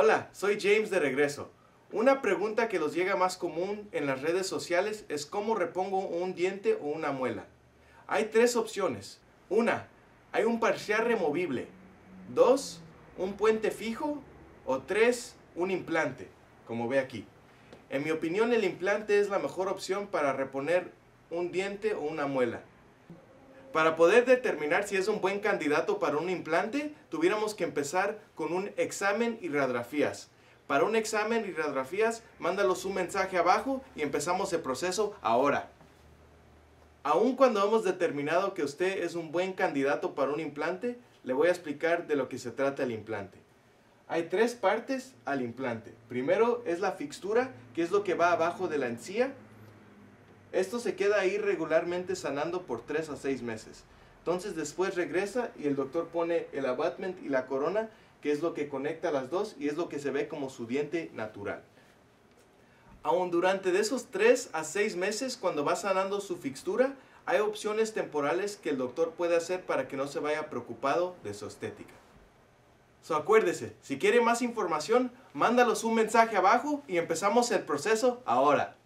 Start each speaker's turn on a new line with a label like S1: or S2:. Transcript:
S1: Hola, soy James de regreso. Una pregunta que nos llega más común en las redes sociales es cómo repongo un diente o una muela. Hay tres opciones. Una, hay un parcial removible. Dos, un puente fijo. O tres, un implante, como ve aquí. En mi opinión, el implante es la mejor opción para reponer un diente o una muela. Para poder determinar si es un buen candidato para un implante, tuviéramos que empezar con un examen y radiografías. Para un examen y radiografías, mándalos un mensaje abajo y empezamos el proceso ahora. Aun cuando hemos determinado que usted es un buen candidato para un implante, le voy a explicar de lo que se trata el implante. Hay tres partes al implante. Primero es la fixtura, que es lo que va abajo de la encía. Esto se queda ahí regularmente sanando por 3 a 6 meses. Entonces después regresa y el doctor pone el abatment y la corona, que es lo que conecta las dos y es lo que se ve como su diente natural. Aún durante de esos 3 a 6 meses, cuando va sanando su fixtura, hay opciones temporales que el doctor puede hacer para que no se vaya preocupado de su estética. So, acuérdese, si quiere más información, mándalos un mensaje abajo y empezamos el proceso ahora.